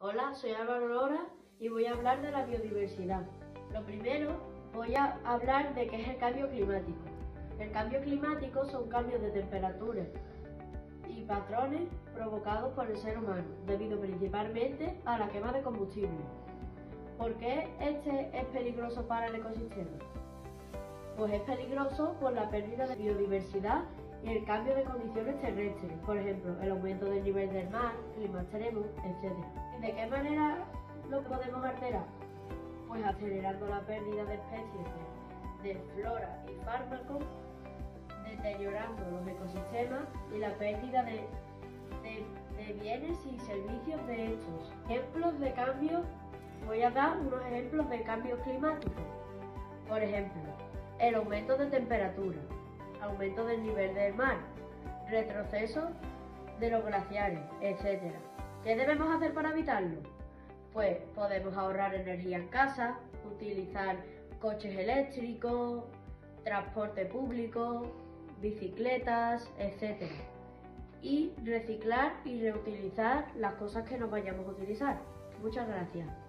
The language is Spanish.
Hola, soy Álvaro Lora y voy a hablar de la biodiversidad. Lo primero, voy a hablar de qué es el cambio climático. El cambio climático son cambios de temperatura y patrones provocados por el ser humano, debido principalmente a la quema de combustible. ¿Por qué este es peligroso para el ecosistema? Pues es peligroso por la pérdida de biodiversidad y el cambio de condiciones terrestres, por ejemplo, el aumento del nivel del mar, clima extremo, etc. ¿De qué manera lo podemos alterar? Pues acelerando la pérdida de especies de, flora y fármacos, deteriorando los ecosistemas y la pérdida de, de, de bienes y servicios de estos. Ejemplos de cambio, voy a dar unos ejemplos de cambios climáticos. Por ejemplo, el aumento de temperatura, aumento del nivel del mar, retroceso de los glaciares, etc. ¿Qué debemos hacer para evitarlo? Pues podemos ahorrar energía en casa, utilizar coches eléctricos, transporte público, bicicletas, etc. Y reciclar y reutilizar las cosas que no vayamos a utilizar. Muchas gracias.